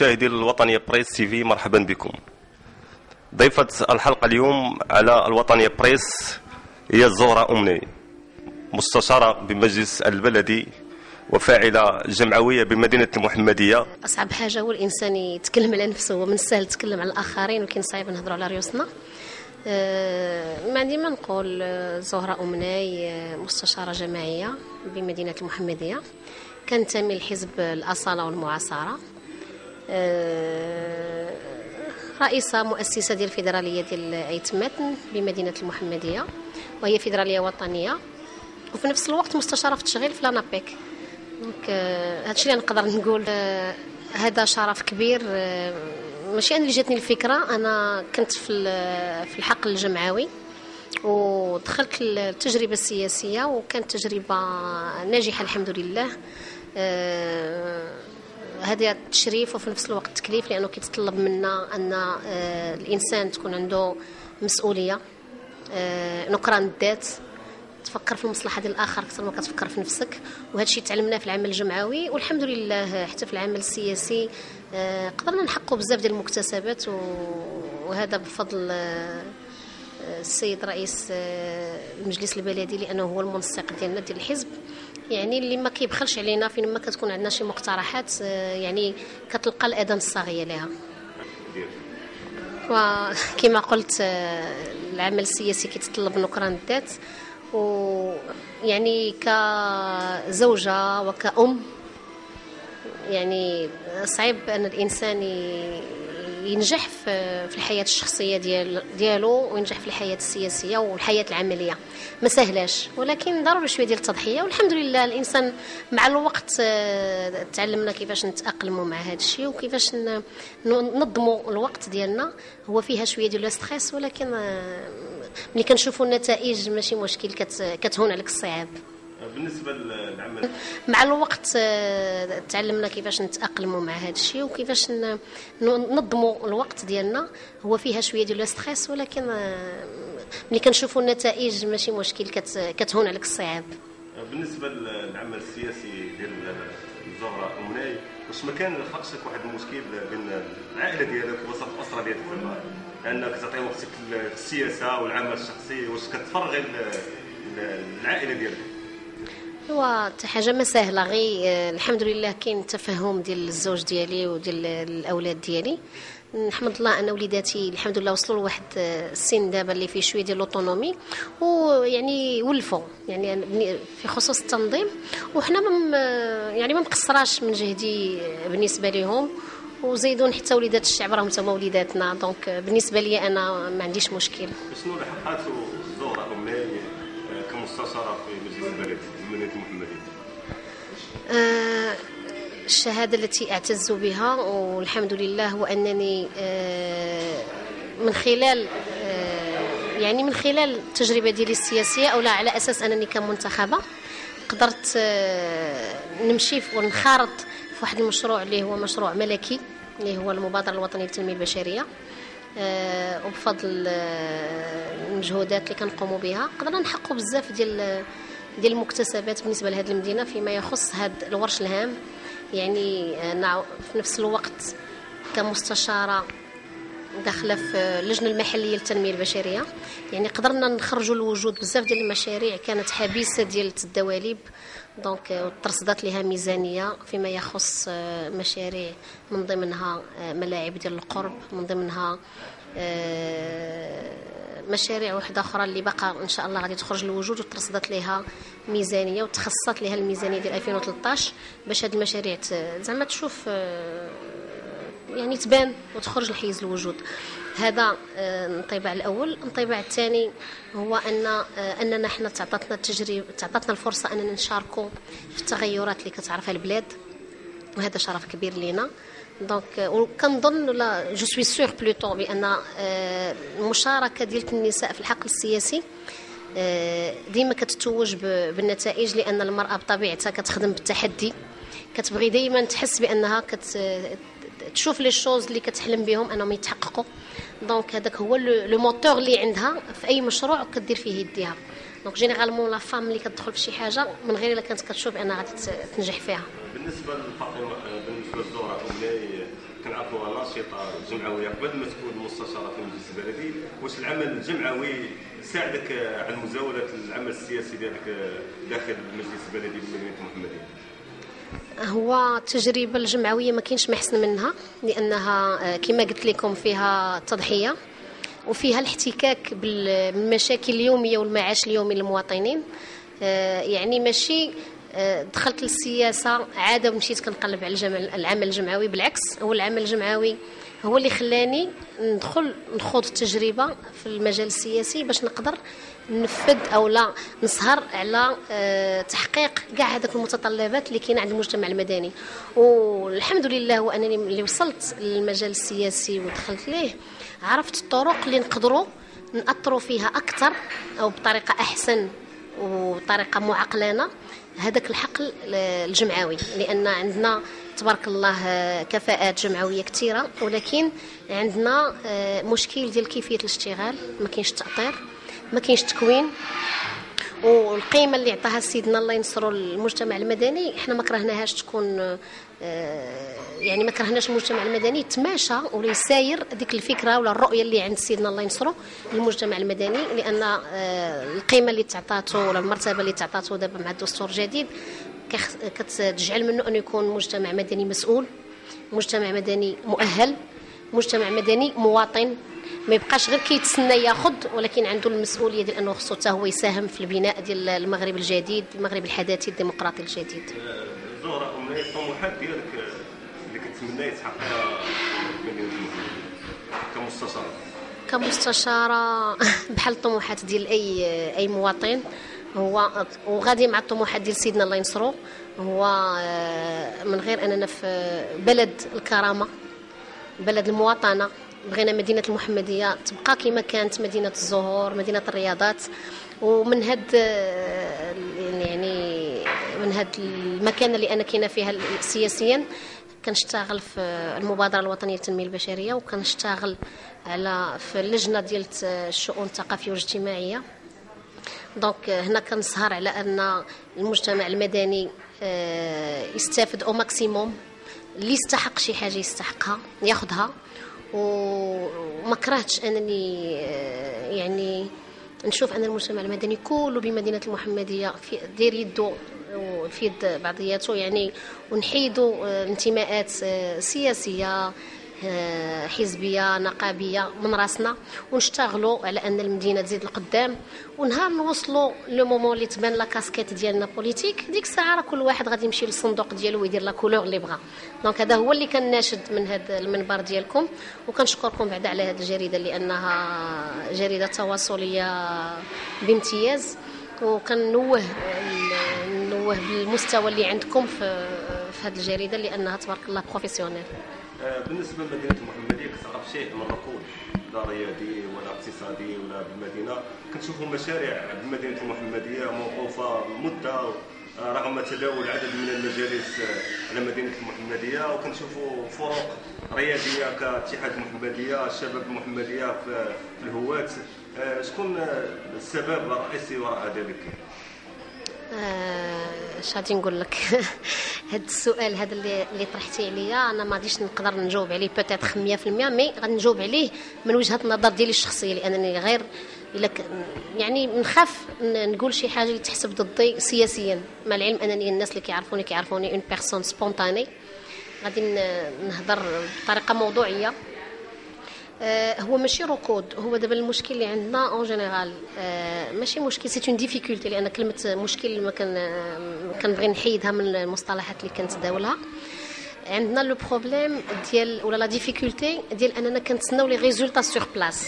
مشاهدي الوطنية بريس تي في مرحبا بكم. ضيفة الحلقة اليوم على الوطنية بريس هي الزهرة أمني مستشارة بمجلس البلدي وفاعلة جمعوية بمدينة المحمدية. أصعب حاجة هو الإنسان يتكلم على نفسه هو من السهل يتكلم على الآخرين ولكن صعيب نهضروا على ريوسنا. آه، ما نقول آه، زهرة أمناي آه، مستشارة جماعية بمدينة المحمدية. كنتمي لحزب الأصالة والمعاصرة. رئيسة مؤسسة ديال الفيدرالية ديال أيتماتن بمدينة المحمدية وهي فيدرالية وطنية. وفي نفس الوقت مستشارة في التشغيل في لانابيك. دونك آه، هادشي اللي نقدر نقول آه، هذا شرف كبير. آه، ماشي أنا اللي جاتني الفكرة. أنا كنت في في الحقل الجمعوي ودخلت التجربة السياسية وكانت تجربة ناجحة الحمد لله. هذا تشريف وفي نفس الوقت تكليف لأنه كيتطلب منا أن آه، الإنسان تكون عنده مسؤولية آه، نكران الذات تفكر في المصلحة ديال الآخر أكثر ما كتفكر في نفسك. وهذا الشيء تعلمناه في العمل الجمعوي والحمد لله حتى في العمل السياسي آه، قدرنا نحققوا بزاف ديال المكتسبات وهذا بفضل السيد رئيس المجلس البلدي لأنه هو المنسق ديالنا ديال الحزب. يعني اللي ما كيبخلش علينا فين ما كتكون عندنا شي مقترحات آه، يعني كتلقى الاذان الصاغيه لها وكما قلت آه، العمل السياسي كيتطلب نكران الذات. ويعني كزوجة وكأم يعني صعيب أن الإنسان ي- ينجح في الحياة الشخصية ديال ديالو وينجح في الحياة السياسية والحياة العملية. ما سهلاش. ولكن ضروري شوية ديال التضحية. والحمد لله الإنسان مع الوقت آه، تعلمنا كيفاش نتأقلموا مع هذا الشيء وكيفاش ننظموا الوقت ديالنا. هو فيها شوية ديال الاستريس ولكن آه، ملي كنشوفوا النتائج ماشي مشكل كت- كتهون عليك الصعاب. بالنسبة للعمل. مع الوقت آه، تعلمنا كيفاش نتأقلموا مع هذا الشيء وكيفاش ننظموا الوقت ديالنا. هو فيها شوية ديال الاستريس ولكن آه، ملي كنشوفوا النتائج ماشي مشكل كت- كتهون عليك الصعاب. بالنسبة للعمل السياسي ديال الزهرة أمناي واش ما كان خلقش واحد المشكل بين العائلة ديالك وسط الأسرة ديالك؟ زعما أنك تعطي وقتك للسياسة والعمل الشخصي واش كتفرغي ال- ال- العائلة ديالك؟ هو حاجة ما سهلة غير آه، الحمد لله كاين تفهم ديال الزوج ديالي وديال الأولاد ديالي. نحمد الله ان وليداتي الحمد لله وصلوا لواحد آه، السن دابا اللي فيه شوية ديال الأوتونومي. ويعني ولفوا يعني في خصوص التنظيم. وحنا م- يعني ما مقصراش من جهدي آه، بالنسبة لهم وزيدون حتى وليدات الشعب راهم تما وليداتنا. دونك آه، بالنسبة لي أنا ما عنديش مشكل. شنو أمناي آه، كمستشارة في مجلس البلد مدينة المحمدية آه، الشهادة التي أعتز بها والحمد لله هو أنني آه، من خلال آه، يعني من خلال التجربة ديالي السياسية أو لا على أساس أنني كمنتخبة قدرت نمشي ونخارط في واحد المشروع اللي هو مشروع ملكي اللي هو المبادرة الوطنية للتنمية البشرية. وبفضل آه، المجهودات اللي كنقوموا بها. قدرنا نحققوا بزاف ديال ديال المكتسبات بالنسبة لهذه المدينة فيما يخص هذا الورش الهام. يعني أنا في نفس الوقت كمستشارة داخله في اللجنة المحلية للتنمية البشرية. يعني قدرنا نخرجوا لوجود بزاف ديال المشاريع كانت حبيسة ديال الدواليب دونك ترصدت لها ميزانية فيما يخص آه، مشاريع من ضمنها آه، ملاعب ديال القرب من ضمنها آه، مشاريع واحدة أخرى اللي بقى إن شاء الله غادي تخرج للوجود وترصدت لها ميزانية وتخصصت لها الميزانية ديال 2013 باش هذه المشاريع زعما تشوف يعني تبان وتخرج لحيز الوجود. هذا الانطباع الأول. الانطباع الثاني هو أن أننا حنا تعطاتنا التجربه تعطاتنا الفرصة أننا نشاركوا في التغيرات اللي كتعرفها البلاد وهذا شرف كبير لينا. donc وكنظن là je suis sûre plutôt بأن المشاركة ديال النساء في الحقل السياسي ديما كتتوج بالنتائج لأن المرأة بطبيعتها كتخدم بالتحدي. كتبغي دائما تحس بأنها كت تشوف les choses اللي كتحلم بهم انهم يتحققوا. donc هذاك هو le moteur اللي عندها في أي مشروع كدير فيه يديها. donc généralement la femme اللي كتدخل في شي حاجة من غير إلا كانت كتشوف أنها غادي تنجح فيها. بالنسبة لفاطمه بالنسبة للزهرة أمناي كنعرفوها ناشطه جمعويه قبل ما تكون مستشارة في المجلس البلدي واش العمل الجمعوي ساعدك على مزاولة العمل السياسي ديالك داخل المجلس البلدي بمدينه المحمدية؟ هو التجربه الجمعوية ما كاينش ما احسن منها لأنها آه، كما قلت لكم فيها تضحية وفيها الاحتكاك بالمشاكل اليومية والمعاش اليومي للمواطنين. آه، يعني ماشي آه، دخلت للسياسة عادة ومشيت كنقلب على العمل الجمعوي بالعكس هو العمل الجمعوي هو اللي خلاني ندخل نخوض التجربة في المجال السياسي باش نقدر نفذ أو لا نسهر على آه، تحقيق كاع هذوك المتطلبات اللي كاينة عند المجتمع المدني. والحمد لله وأنني اللي وصلت للمجال السياسي ودخلت ليه عرفت الطرق اللي نقدروا نأثروا فيها أكثر أو بطريقة أحسن وبطريقه معقلانة. هذاك الحقل الجمعوي لأن عندنا تبارك الله كفاءات جمعوية كثيرة ولكن عندنا آه، مشكل ديال كيفية الاشتغال ما كاينش تأطير. ما كاينش تكوين. والقيمة اللي عطاها سيدنا الله ينصرو المجتمع المدني إحنا ما كرهناهاش تكون آه، يعني ما كرهناش المجتمع المدني. تماشى ولا يساير ديك الفكرة ولا الرؤية اللي عند سيدنا الله ينصرو للمجتمع المدني لأن آه، القيمة اللي تعطاته ولا المرتبة اللي تعطاته دابا مع الدستور الجديد كتجعل منه انه يكون مجتمع مدني مسؤول مجتمع مدني مؤهل مجتمع مدني مواطن. ما يبقاش غير كيتسنى ياخذ ولكن عنده المسؤولية ديال أنه خصو حتى هو يساهم في البناء ديال المغرب الجديد المغرب الحداثي الديمقراطي الجديد. زهره امنيه الطموحات ديالك اللي كتمنى يتحقق كمستشاره كمستشارة بحال الطموحات ديال أي أي مواطن هو وغادي مع الطموحات ديال سيدنا الله ينصرو هو آه، من غير أننا في بلد الكرامة بلد المواطنة. بغينا مدينة المحمدية تبقى كما كانت مدينة الزهور مدينة الرياضات. ومن هاد آه، يعني من هاد المكانه اللي أنا كاينة فيها سياسيا كنشتغل في المبادرة الوطنية للتنمية البشرية وكنشتغل على في اللجنة ديال الشؤون الثقافية والاجتماعية. donc هنا كنسهر على أن المجتمع المدني آه، يستافد au maximum اللي يستحق شي حاجة يستحقها ياخذها وما كرهتش أنني آه، يعني نشوف أن المجتمع المدني كله بمدينة المحمدية يدير يدو في يد بعضياته يعني ونحيدوا آه، انتماءات سياسية آه، حزبية نقابية من راسنا ونشتغلوا على أن المدينة تزيد لقدام ونهار نوصلوا le moment اللي تبان la casquette ديالنا politique. ديك الساعة كل واحد غادي يمشي للصندوق ديالو ويدير la couleur اللي بغا. donc هذا هو اللي كناشد من هذا المنبر ديالكم وكنشكركم بعد على هذه الجريدة لأنها جريدة تواصلية بامتياز. وكنوه نوه بالمستوى اللي عندكم في في هذه الجريدة لأنها تبارك الله بروفيسيونيل آه، بالنسبة لمدينة المحمديه كتعرف شيء من الركود لا رياضي ولا اقتصادي ولا بالمدينة كنشوفوا مشاريع بمدينة المحمدية موقوفة مدة رغم تداول عدد من المجالس على مدينة المحمدية. وكنشوفوا فرق رياضيه كاتحاد المحمديه الشباب المحمديه في الهواة شكون السبب الرئيسي وراء ذلك؟ اش غادي نقول لك؟ هذا السؤال هذا اللي اللي طرحتي عليا أنا ما غاديش نقدر نجاوب عليه peut-être 100% mais غادي نجاوب عليه من وجهة النظر ديالي الشخصية لأنني غير لك يعني نخاف نقول شي حاجة اللي تحسب ضدي سياسيا مع العلم أنني الناس اللي كيعرفوني كيعرفوني une personne spontanée غادي نهضر بطريقة موضوعية. آه، هو ماشي ركود. هو دابا المشكل اللي عندنا en général آه، ماشي مشكل c'est une difficulté لأن كلمة مشكل ما كنبغي نحيدها من المصطلحات اللي كنتداولها عندنا le problème ديال ولا la difficulté ديال أننا كنتسناو les résultats sur place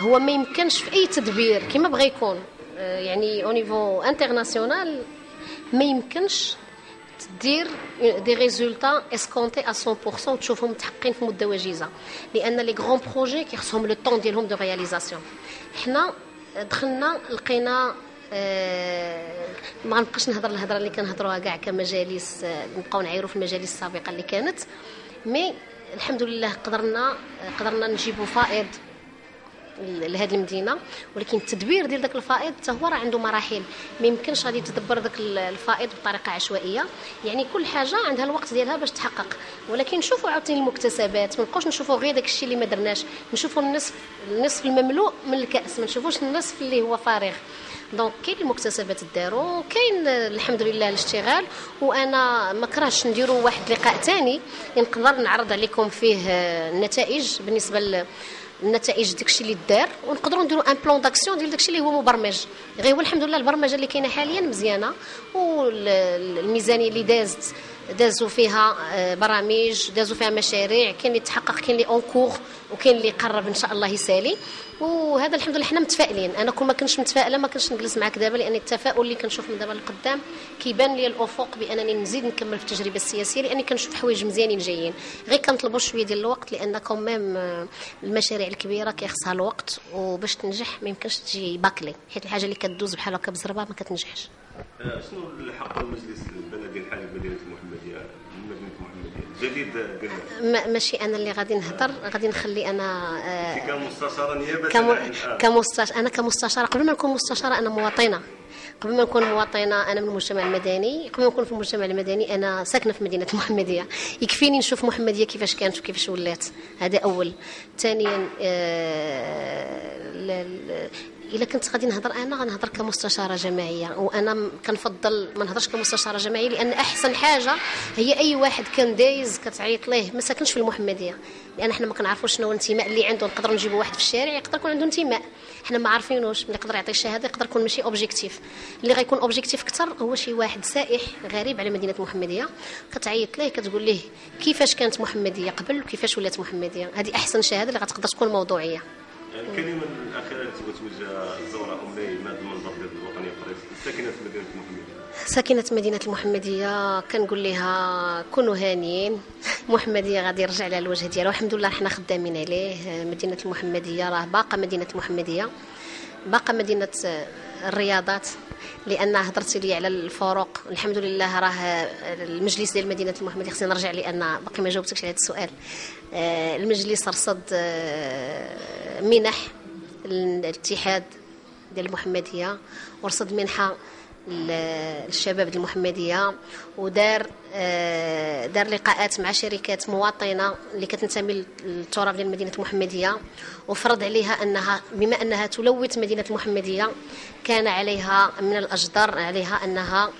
هو ما يمكنش في أي تدبير كما بغى يكون. آه، يعني au niveau international ما يمكنش تدير des résultats escomptés à 100% وتشوفهم متحققين في مدة وجيزة. لأن les grands projets كيخصهم le temps ديالهم de réalisation حنا دخلنا لقينا آه، ما غنبقاش نهضر الهضرة اللي كنهضروها كاع كمجالس آه، نبقاو نعايروا في المجالس السابقة اللي كانت. mais الحمد لله قدرنا قدرنا نجيبوا فائض لهذه المدينة ولكن التدبير ديال ذاك الفائض حتى هو راه عنده مراحل. ما يمكنش غادي تدبر ذاك الفائض بطريقة عشوائية. يعني كل حاجة عندها الوقت ديالها باش تحقق. ولكن نشوفوا عاوتاني المكتسبات ما نبقاوش نشوفوا غير داك الشيء اللي ما درناش. نشوفوا النصف النصف المملوء من الكأس ما نشوفوش النصف اللي هو فارغ. دونك كاين المكتسبات داروا كاين الحمد لله الاشتغال. وأنا ما كرهش نديروا واحد لقاء ثاني نقدر نعرض عليكم فيه النتائج بالنسبة النتائج داكشي اللي دار ونقدروا نديروا un plan d'action ديال داكشي اللي هو مبرمج. غير هو الحمد لله البرمجة اللي كاينة حاليا مزيانة والميزانية اللي دازت دازوا فيها آه، برامج دازوا فيها مشاريع كاين اللي تحقق كاين اللي encore وكاين اللي قرب إن شاء الله يسالي. وهذا الحمد لله حنا متفائلين. أنا كون ما كنتش متفائلة ما كنتش نجلس معاك دابا لأن التفاؤل اللي كنشوف من دابا لقدام كيبان لي الأفق بأنني نزيد نكمل في التجربة السياسية لأني كنشوف حوايج مزيانين جايين. غير كنطلبوا شوية ديال الوقت لأن كوميم آه، المشاريع الكبيرة كيخصها الوقت وباش تنجح ما يمكنش تجي باكلي. حيت الحاجة اللي كدوز بحال هكا بزربة ما كتنجحش. آه، شنو الحق المجلس البلدي الحالي مدينه المحمديه مدينه المحمديه جديد ماشي أنا اللي غادي نهضر غادي نخلي أنا آه كمستشارة نيابة كم... كمستشار أنا كمستشارة قبل ما نكون مستشارة أنا مواطنة. قبل ما نكون مواطنة أنا من المجتمع المدني. قبل ما نكون في المجتمع المدني أنا ساكنة في مدينة المحمديه يكفيني نشوف محمدية كيفاش كانت وكيفاش ولات. هذا أول. ثانيا آه إلا كنت غادي نهضر أنا غنهضر كمستشارة جماعية. وأنا كنفضل ما نهضرش كمستشارة جماعية لأن أحسن حاجة هي أي واحد كان دايز كتعيط ليه. ما ساكنش في المحمدية. لأن حنا ما كنعرفوش شنو الانتماء اللي عنده. نقدروا نجيبوا واحد في الشارع يقدر يكون عنده انتماء. حنا ما عارفينوش. اللي يقدر يعطي الشهاده يقدر يكون ماشي objectif اللي غيكون objectif أكثر هو شي واحد سائح غريب على مدينة محمدية. كتعيط ليه كتقول ليه كيفاش كانت محمدية قبل وكيفاش ولات محمدية. هذه أحسن شهادة اللي غتقدر تكون موضوعية. الكلمة الأخيرة التي توجه الزوراء امني من هذا المنظر ديال الوطنية القريب ساكنة في مدينة المحمديه ساكنة مدينة المحمدية كنقول لها كونوا هانيين. محمدية غادي يرجع على الوجه ديالها. والحمد لله حنا خدامين عليه. مدينة المحمدية راه باقة مدينة المحمدية باقة مدينة الرياضات لأن هضرتي لي على الفروق. الحمد لله راه المجلس ديال مدينة المحمديه خصني نرجع لأن باقي ما جاوبتكش على هذا السؤال. آه، المجلس رصد آه، منح الاتحاد ديال المحمدية ورصد منحة للشباب المحمدية ودار آه، دار لقاءات مع شركات مواطنة اللي كتنتمي للتراب ديال مدينة المحمدية. وفرض عليها أنها بما أنها تلوث مدينة المحمدية كان عليها من الأجدر عليها أنها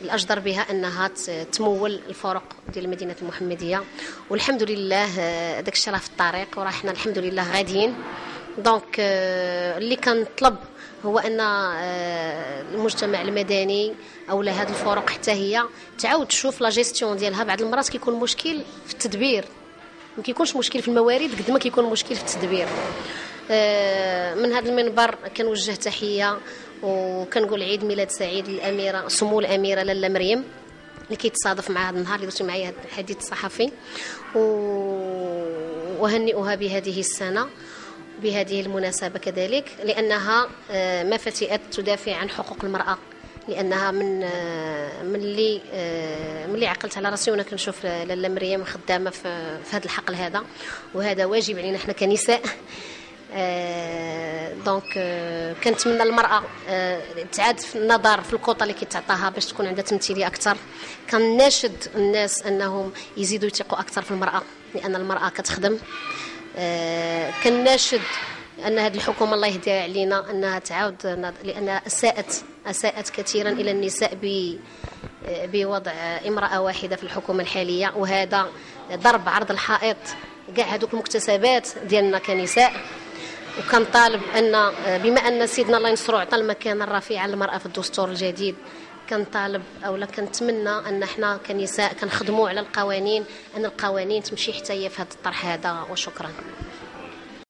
الأجدر بها أنها تمول الفرق ديال مدينة المحمدية. والحمد لله آه، داك الشيء راه في الطريق وراه حنا الحمد لله غاديين. donc آه، اللي كنطلب هو أن آه، المجتمع المدني أو هذه الفرق حتى هي تعاود تشوف لا جيستيون ديالها بعض المرات كيكون مشكل في التدبير. ما كيكونش مشكل في الموارد قد ما كيكون مشكل في التدبير. آه، من هذا المنبر كنوجه تحية وكنقول عيد ميلاد سعيد للأميرة سمو الأميرة لاله مريم اللي كيتصادف مع هذا النهار اللي درتي معايا هذا الحديث الصحفي. وهنئها بهذه السنة. بهذه المناسبة كذلك لأنها آه، ما فتئت تدافع عن حقوق المرأة لأنها من آه، من اللي آه، من اللي عقلت على راسي وأنا كنشوف لاله مريم خدامة في, في هذا الحقل هذا وهذا واجب علينا إحنا كنساء. دونك كنتمنى المرأة تعاد في النظر في الكوطة اللي كيتعطاها باش تكون عندها تمثيلية أكثر. كناشد الناس أنهم يزيدوا يثقوا أكثر في المرأة لأن المرأة كتخدم. كناشد أن هذه الحكومة الله يهديها علينا أنها تعاود لانها اساءت أساءت كثيرا إلى النساء ب بوضع امرأة واحدة في الحكومة الحالية وهذا ضرب عرض الحائط كاع هذوك المكتسبات ديالنا كنساء. وكنطالب أن بما أن سيدنا الله ينصرو عطى المكانة الرفيعة للمرأة في الدستور الجديد كنطالب اولا كنتمنى أن إحنا كنساء كنخدموا على القوانين أن القوانين تمشي حتى هي في هذا الطرح هذا وشكرا.